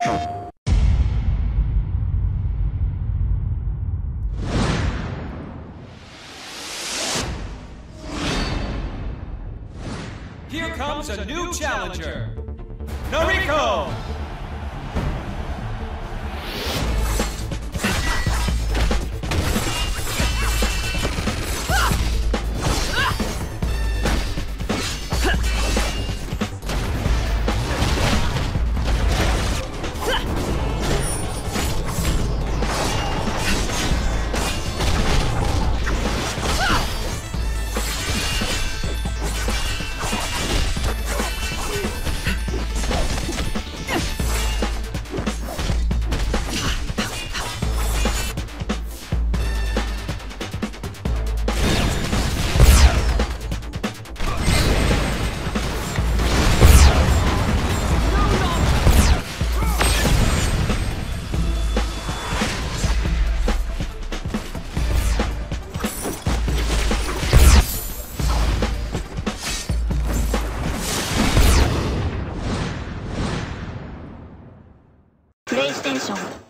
Here comes a new challenger, Noriko! プレイステーション